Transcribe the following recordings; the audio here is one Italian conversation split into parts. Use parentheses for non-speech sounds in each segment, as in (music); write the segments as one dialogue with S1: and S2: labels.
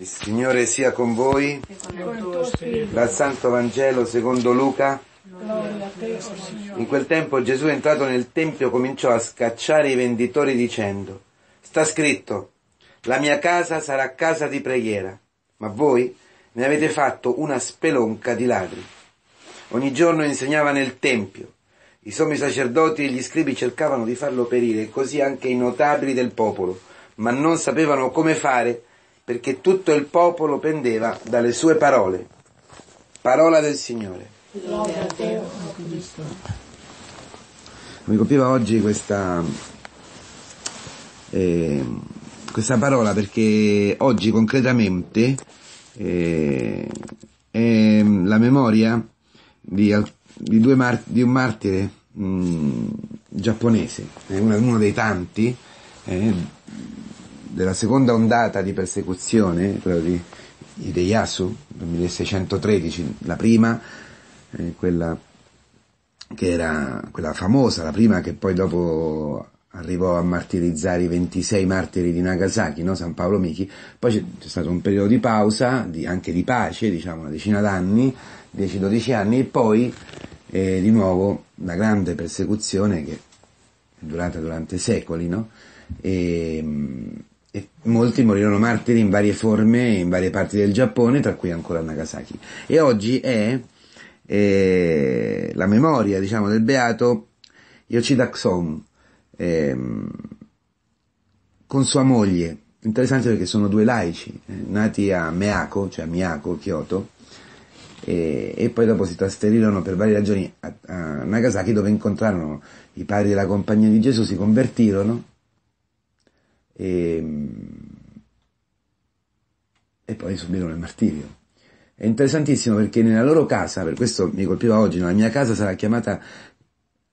S1: Il Signore sia con voi.
S2: con.
S1: Dal Santo Vangelo secondo Luca.
S2: Gloria a te, o Signore.
S1: In quel tempo Gesù entrato nel Tempio cominciò a scacciare i venditori dicendo, sta scritto, la mia casa sarà casa di preghiera, ma voi ne avete fatto una spelonca di ladri. Ogni giorno insegnava nel Tempio. I sommi sacerdoti e gli scribi cercavano di farlo perire, così anche i notabili del popolo, ma non sapevano come fare perché tutto il popolo pendeva dalle sue parole. Parola del Signore. Mi colpiva oggi questa, eh, questa parola perché oggi concretamente eh, è la memoria di, di due mar- di un martire mh, giapponese, è uno, uno dei tanti eh, della seconda ondata di persecuzione, quello di Hideyasu, del 1613, la prima, eh, quella che era quella famosa, la prima che poi dopo arrivò a martirizzare i 26 martiri di Nagasaki, no? San Paolo Michi, poi c'è, c'è stato un periodo di pausa, di- anche di pace, diciamo una decina d'anni, 10-12 anni, e poi eh, di nuovo la grande persecuzione che è durata durante secoli, no? E, mh, e molti morirono martiri in varie forme in varie parti del Giappone, tra cui ancora Nagasaki. E oggi è eh, la memoria, diciamo, del beato Yoshida Ksom, ehm, con sua moglie. Interessante perché sono due laici, eh, nati a Miyako, cioè a Miyako, Kyoto, e, e poi dopo si trasferirono per varie ragioni a, a Nagasaki dove incontrarono i padri della compagnia di Gesù, si convertirono e, e poi subirono il martirio. È interessantissimo perché nella loro casa, per questo mi colpiva oggi, la mia casa sarà chiamata,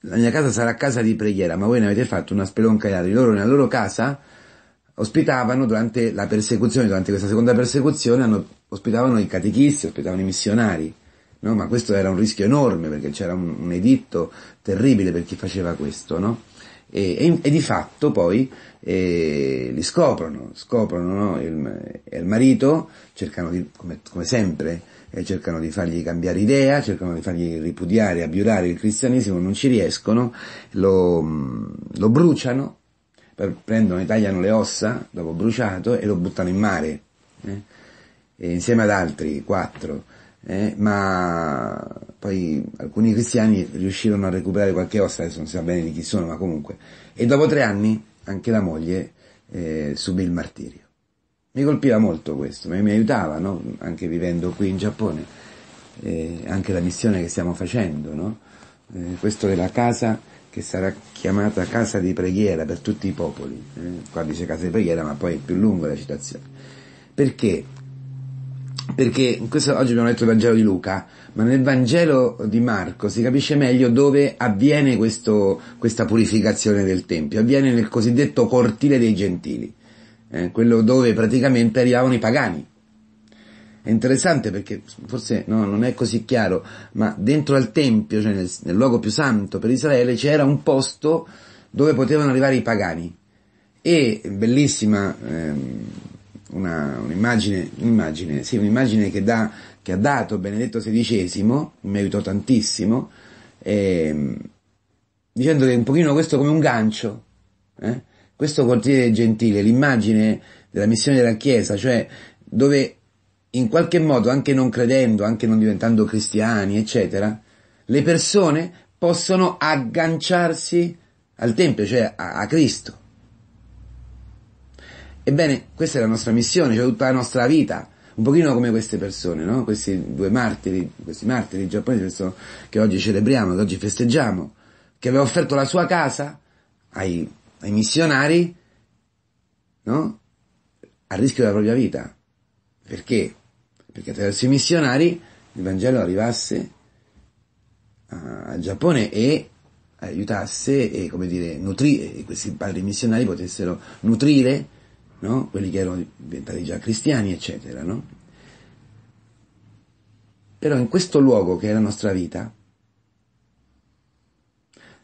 S1: la mia casa sarà casa di preghiera, ma voi ne avete fatto una spelonca di altri. Loro nella loro casa ospitavano durante la persecuzione, durante questa seconda persecuzione, hanno- ospitavano i catechisti, ospitavano i missionari, no? Ma questo era un rischio enorme perché c'era un, un editto terribile per chi faceva questo, no? E, e- e di fatto poi eh, li scoprono, scoprono no? il, il marito, cercano di, come, come sempre, eh, cercano di fargli cambiare idea, cercano di fargli ripudiare, abbiurare il cristianesimo, non ci riescono, lo, lo bruciano, prendono tagliano le ossa dopo bruciato e lo buttano in mare, eh, insieme ad altri, quattro, eh, ma poi alcuni cristiani riuscirono a recuperare qualche ossa, adesso non si sa bene di chi sono, ma comunque, e dopo tre anni anche la moglie eh, subì il martirio. Mi colpiva molto questo, ma mi aiutava, no? anche vivendo qui in Giappone, eh, anche la missione che stiamo facendo, no? Eh, questo la casa che sarà chiamata casa di preghiera per tutti i popoli, eh, qua dice casa di preghiera, ma poi è più lunga la citazione. Perché? Perché questo, oggi abbiamo letto il Vangelo di Luca, ma nel Vangelo di Marco si capisce meglio dove avviene questo, questa purificazione del Tempio. Avviene nel cosiddetto cortile dei gentili, eh, quello dove praticamente arrivavano i pagani. È interessante perché forse no, non è così chiaro, ma dentro al Tempio, cioè nel, nel luogo più santo per Israele, c'era un posto dove potevano arrivare i pagani. E bellissima ehm, una, un'immagine, un'immagine, sì, un'immagine che, dà, che ha dato Benedetto XVI, mi aiutò tantissimo, ehm, dicendo che un pochino questo come un gancio, eh? questo cortile gentile, l'immagine della missione della Chiesa, cioè dove in qualche modo, anche non credendo, anche non diventando cristiani, eccetera, le persone possono agganciarsi al Tempio, cioè a, a Cristo. Ebbene, questa è la nostra missione, cioè tutta la nostra vita, un pochino come queste persone, no? Questi due martiri, questi martiri giapponesi che oggi celebriamo, che oggi festeggiamo, che aveva offerto la sua casa ai, ai missionari, no? A rischio della propria vita. Perché? Perché attraverso i missionari il Vangelo arrivasse al Giappone e aiutasse e, come dire, nutrire, questi padri missionari potessero nutrire no? quelli che erano diventati già cristiani, eccetera, no? Però in questo luogo che è la nostra vita,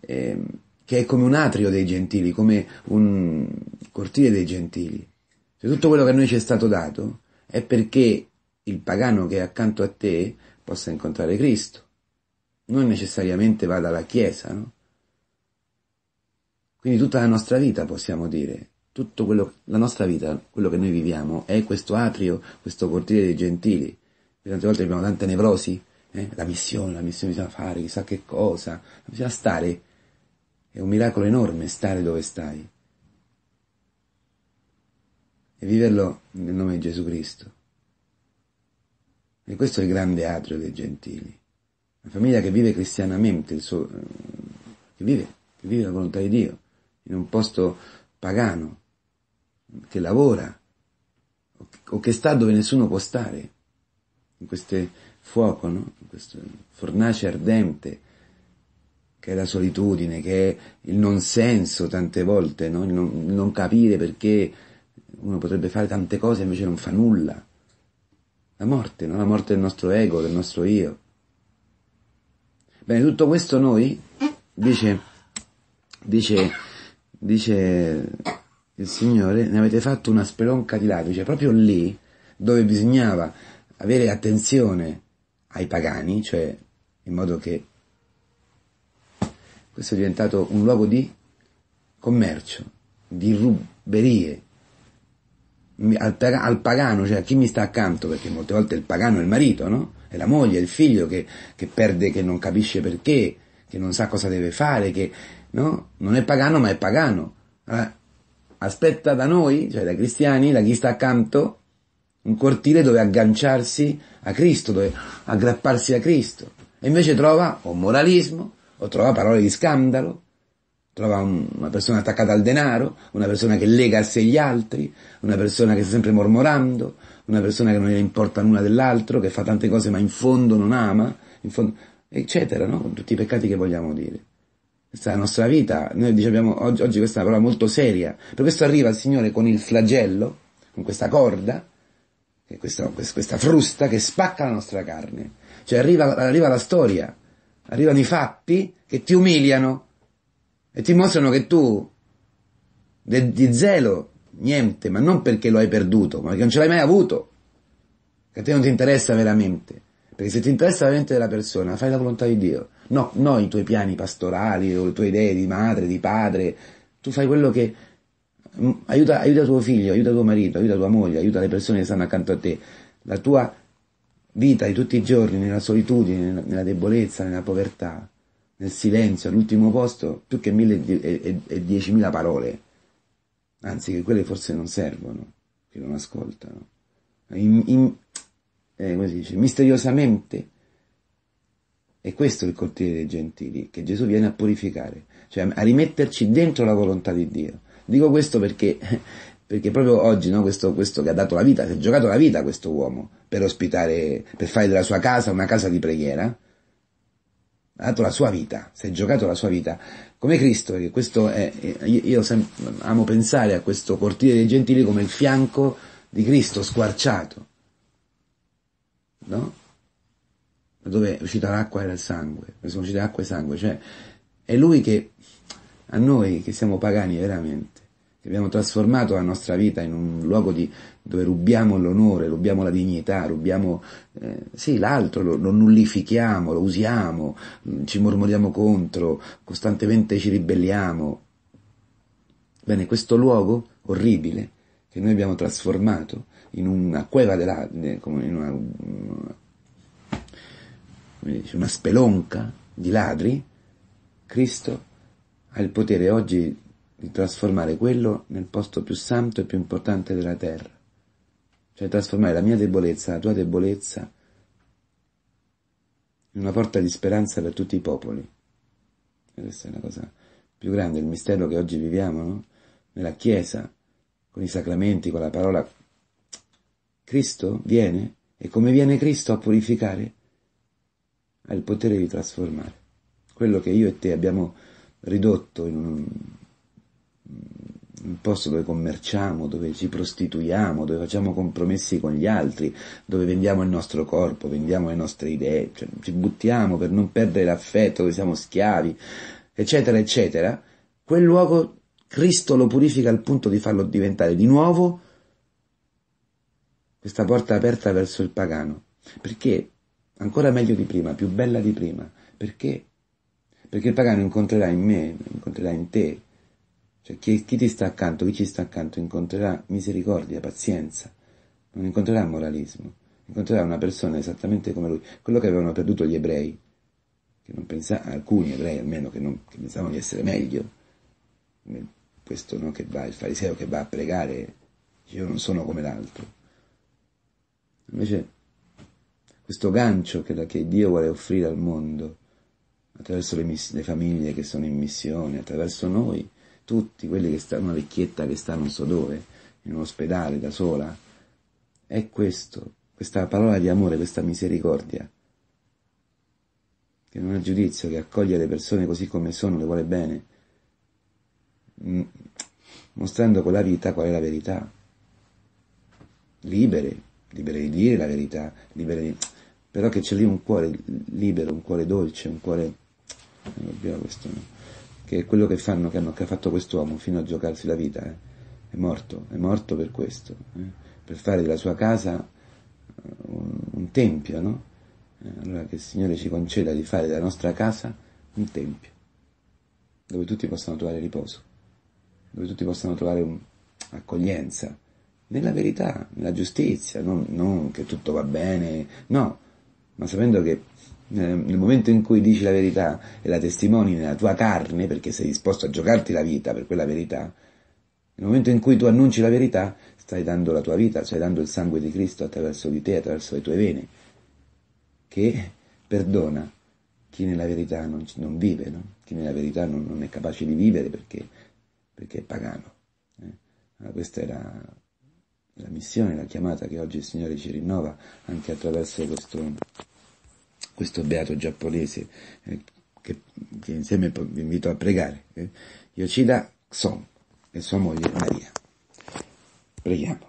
S1: ehm, che è come un atrio dei gentili, come un cortile dei gentili, cioè tutto quello che a noi ci è stato dato è perché il pagano che è accanto a te possa incontrare Cristo. Non necessariamente vada alla Chiesa, no? Quindi tutta la nostra vita, possiamo dire, tutto quello, la nostra vita, quello che noi viviamo, è questo atrio, questo cortile dei gentili. Tante volte abbiamo tante nevrosi, eh? la missione, la missione bisogna fare, chissà che cosa, bisogna stare. È un miracolo enorme stare dove stai. E viverlo nel nome di Gesù Cristo. E questo è il grande atrio dei gentili. Una famiglia che vive cristianamente, suo, che vive, che vive la volontà di Dio, in un posto pagano, che lavora, o che sta dove nessuno può stare, in questo fuoco, no? in questo fornace ardente, che è la solitudine, che è il non senso tante volte, no? il, non, il non capire perché uno potrebbe fare tante cose e invece non fa nulla. La morte, no? la morte del nostro ego, del nostro io. Bene, tutto questo noi, dice, dice, dice il Signore, ne avete fatto una spelonca di lato, cioè proprio lì dove bisognava avere attenzione ai pagani, cioè in modo che questo è diventato un luogo di commercio, di ruberie, al, al, pagano, cioè a chi mi sta accanto, perché molte volte il pagano è il marito, no? È la moglie, è il figlio che, che perde, che non capisce perché, che non sa cosa deve fare, che, no? Non è pagano ma è pagano. Allora, aspetta da noi, cioè da cristiani, da chi sta accanto, un cortile dove agganciarsi a Cristo, dove aggrapparsi a Cristo. E invece trova o moralismo, o trova parole di scandalo, trova un, una persona attaccata al denaro, una persona che lega a sé gli altri, una persona che sta sempre mormorando, una persona che non gli importa nulla dell'altro, che fa tante cose ma in fondo non ama, fondo, eccetera, no? Con tutti i peccati che vogliamo dire. Questa è la nostra vita, noi diciamo oggi, oggi questa è una parola molto seria, per questo arriva il Signore con il flagello, con questa corda, questa, questa frusta che spacca la nostra carne. Cioè arriva, arriva la storia, arrivano i fatti che ti umiliano, e ti mostrano che tu de, di zelo niente, ma non perché lo hai perduto, ma perché non ce l'hai mai avuto, che a te non ti interessa veramente. Perché se ti interessa veramente della persona, fai la volontà di Dio. No, no i tuoi piani pastorali o le tue idee di madre, di padre. Tu fai quello che mm, aiuta, aiuta tuo figlio, aiuta tuo marito, aiuta tua moglie, aiuta le persone che stanno accanto a te. La tua vita di tutti i giorni nella solitudine, nella debolezza, nella povertà, nel silenzio, all'ultimo posto, più che mille e, diecimila parole, anzi che quelle forse non servono, che non ascoltano. In, in, eh, come si dice, misteriosamente, è questo il cortile dei gentili, che Gesù viene a purificare, cioè a rimetterci dentro la volontà di Dio. Dico questo perché, (laughs) perché proprio oggi, no, questo, questo che ha dato la vita, si è giocato la vita questo uomo, per ospitare, per fare della sua casa una casa di preghiera, ha dato la sua vita, si è giocato la sua vita, come Cristo, questo è, io, io amo pensare a questo cortile dei gentili come il fianco di Cristo squarciato, no? Dove è uscita l'acqua e il sangue, sono uscite acqua e sangue, cioè è Lui che a noi che siamo pagani veramente, che abbiamo trasformato la nostra vita in un luogo di, dove rubiamo l'onore, rubiamo la dignità, rubiamo eh, sì, l'altro, lo, lo, nullifichiamo, lo usiamo, ci mormoriamo contro, costantemente ci ribelliamo. Bene, questo luogo orribile che noi abbiamo trasformato in una cueva della, come in una, una, spelonca di ladri, Cristo ha il potere oggi di trasformare quello nel posto più santo e più importante della terra cioè trasformare la mia debolezza, la tua debolezza, in una porta di speranza per tutti i popoli. E questa è la cosa più grande, il mistero che oggi viviamo, no? Nella Chiesa, con i sacramenti, con la parola. Cristo viene e come viene Cristo a purificare? Ha il potere di trasformare. Quello che io e te abbiamo ridotto in un, un posto dove commerciamo, dove ci prostituiamo, dove facciamo compromessi con gli altri, dove vendiamo il nostro corpo, vendiamo le nostre idee, cioè ci buttiamo per non perdere l'affetto, dove siamo schiavi, eccetera, eccetera, quel luogo Cristo lo purifica al punto di farlo diventare di nuovo questa porta aperta verso il pagano. Perché? Ancora meglio di prima, più bella di prima. Perché? Perché il pagano incontrerà in me, incontrerà in te. Cioè chi, chi ti sta accanto, chi ci sta accanto, incontrerà misericordia, pazienza, non incontrerà moralismo, incontrerà una persona esattamente come lui, quello che avevano perduto gli ebrei, che non pensavano, alcuni ebrei almeno, che, non, che pensavano di essere meglio, questo no, che va, il fariseo che va a pregare, io non sono come l'altro. Invece questo gancio che, che Dio vuole offrire al mondo, attraverso le, miss- le, famiglie che sono in missione, attraverso noi, tutti quelli che stanno, una vecchietta che sta non so dove, in un ospedale da sola, è questo, questa parola di amore, questa misericordia, che non ha giudizio, che accoglie le persone così come sono, le vuole bene, mm, mostrando con la vita qual è la verità, libere, libere di dire la verità, libere di però che c'è lì un cuore libero, un cuore dolce, un cuore, questo, no? che è quello che fanno, che hanno che ha fatto quest'uomo fino a giocarsi la vita, eh? è morto, è morto per questo, eh? per fare della sua casa eh, un, un tempio, no? Eh, allora che il Signore ci conceda di fare della nostra casa un tempio, dove tutti possano trovare riposo, dove tutti possano trovare un, accoglienza, nella verità, nella giustizia, non, non che tutto va bene, no, ma sapendo che nel momento in cui dici la verità e la testimoni nella tua carne, perché sei disposto a giocarti la vita per quella verità, nel momento in cui tu annunci la verità, stai dando la tua vita, stai dando il sangue di Cristo attraverso di te, attraverso le tue vene, che perdona chi nella verità non, non vive, no? chi nella verità non, non, è capace di vivere perché, perché è pagano. Eh? Allora, questa era la missione, la chiamata che oggi il Signore ci rinnova anche attraverso questo, questo beato giapponese eh, che, che, insieme vi invito a pregare. Eh? Yoshida Son e sua moglie Maria. Preghiamo.